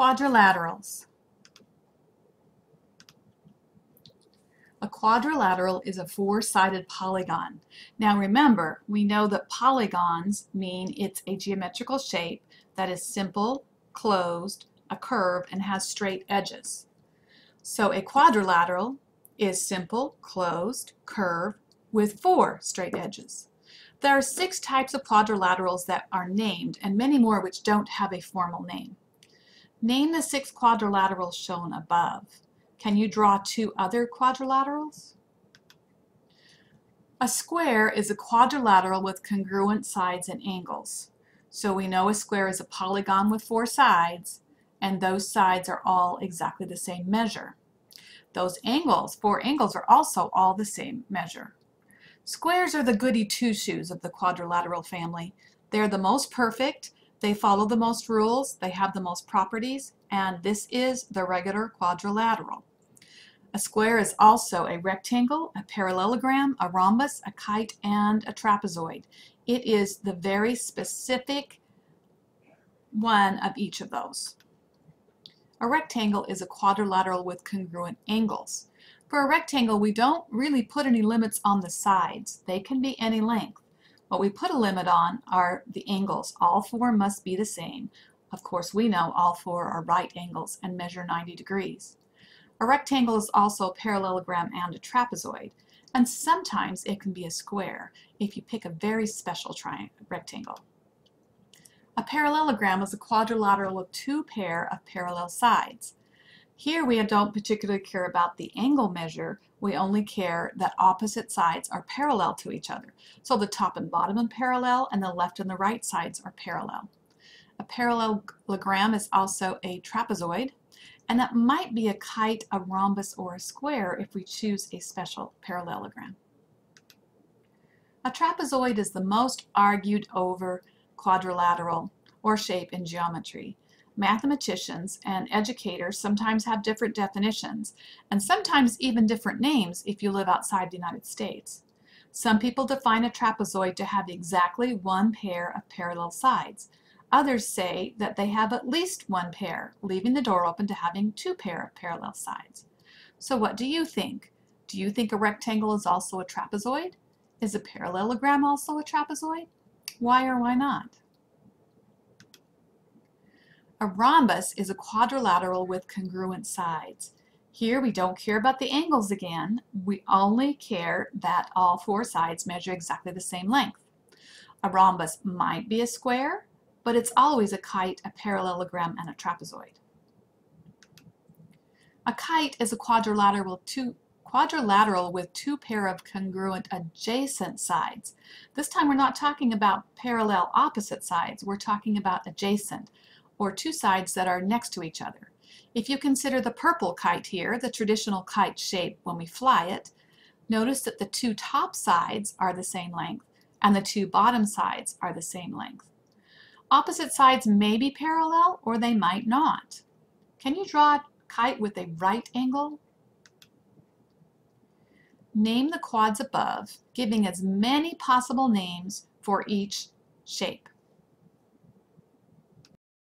Quadrilaterals. A quadrilateral is a four-sided polygon. Now remember, we know that polygons mean it's a geometrical shape that is simple, closed, a curve, and has straight edges. So a quadrilateral is simple, closed, curve, with four straight edges. There are six types of quadrilaterals that are named, and many more which don't have a formal name. Name the six quadrilaterals shown above. Can you draw two other quadrilaterals? A square is a quadrilateral with congruent sides and angles. So we know a square is a polygon with four sides, and those sides are all exactly the same measure. Those angles, four angles, are also all the same measure. Squares are the goody two-shoes of the quadrilateral family. They're the most perfect they follow the most rules, they have the most properties, and this is the regular quadrilateral. A square is also a rectangle, a parallelogram, a rhombus, a kite, and a trapezoid. It is the very specific one of each of those. A rectangle is a quadrilateral with congruent angles. For a rectangle, we don't really put any limits on the sides. They can be any length. What we put a limit on are the angles. All four must be the same. Of course, we know all four are right angles and measure 90 degrees. A rectangle is also a parallelogram and a trapezoid, and sometimes it can be a square if you pick a very special triangle rectangle. A parallelogram is a quadrilateral with two pair of parallel sides. Here we don't particularly care about the angle measure, we only care that opposite sides are parallel to each other. So the top and bottom are parallel and the left and the right sides are parallel. A parallelogram is also a trapezoid and that might be a kite, a rhombus, or a square if we choose a special parallelogram. A trapezoid is the most argued over quadrilateral or shape in geometry mathematicians and educators sometimes have different definitions, and sometimes even different names if you live outside the United States. Some people define a trapezoid to have exactly one pair of parallel sides. Others say that they have at least one pair, leaving the door open to having two pair of parallel sides. So what do you think? Do you think a rectangle is also a trapezoid? Is a parallelogram also a trapezoid? Why or why not? A rhombus is a quadrilateral with congruent sides. Here we don't care about the angles again, we only care that all four sides measure exactly the same length. A rhombus might be a square, but it's always a kite, a parallelogram, and a trapezoid. A kite is a quadrilateral two, quadrilateral with two pair of congruent adjacent sides. This time we're not talking about parallel opposite sides, we're talking about adjacent or two sides that are next to each other. If you consider the purple kite here, the traditional kite shape when we fly it, notice that the two top sides are the same length and the two bottom sides are the same length. Opposite sides may be parallel or they might not. Can you draw a kite with a right angle? Name the quads above, giving as many possible names for each shape.